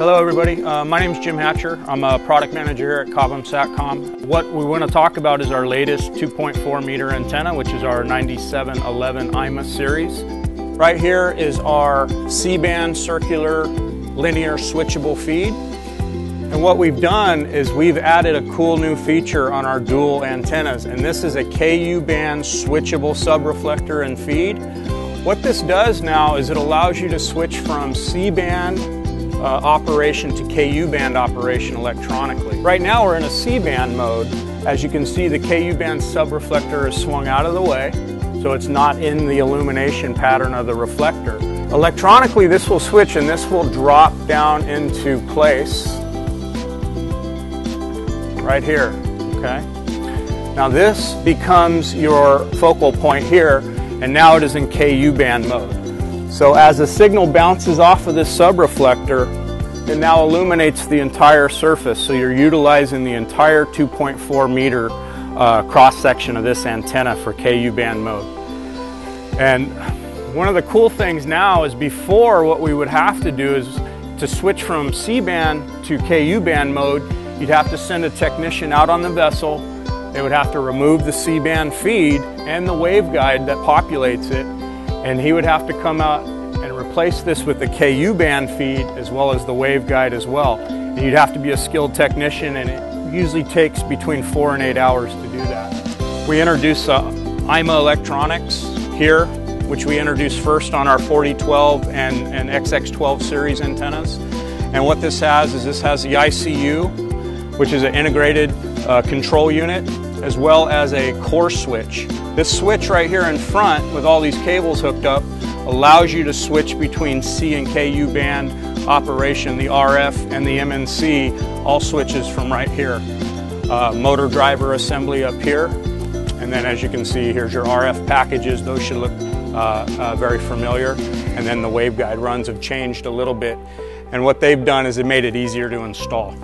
Hello everybody, uh, my name is Jim Hatcher. I'm a product manager here at Cobham Satcom. What we want to talk about is our latest 2.4 meter antenna, which is our 9711 IMA series. Right here is our C-band circular linear switchable feed. And what we've done is we've added a cool new feature on our dual antennas, and this is a KU band switchable subreflector and feed. What this does now is it allows you to switch from C-band uh, operation to KU band operation electronically. Right now we're in a C-band mode. As you can see, the KU band subreflector is swung out of the way, so it's not in the illumination pattern of the reflector. Electronically, this will switch and this will drop down into place right here, okay? Now this becomes your focal point here, and now it is in KU band mode. So as the signal bounces off of this subreflector, it now illuminates the entire surface. So you're utilizing the entire 2.4 meter uh, cross section of this antenna for KU band mode. And one of the cool things now is before what we would have to do is to switch from C band to KU band mode, you'd have to send a technician out on the vessel. They would have to remove the C band feed and the waveguide that populates it and he would have to come out and replace this with the KU band feed as well as the waveguide as well. And you'd have to be a skilled technician and it usually takes between four and eight hours to do that. We introduce uh, IMA electronics here, which we introduced first on our 4012 and, and XX12 series antennas. And what this has is this has the ICU, which is an integrated uh, control unit, as well as a core switch. This switch right here in front with all these cables hooked up allows you to switch between C and KU band operation, the RF and the MNC, all switches from right here. Uh, motor driver assembly up here, and then as you can see, here's your RF packages. Those should look uh, uh, very familiar. And then the waveguide runs have changed a little bit. And what they've done is it made it easier to install.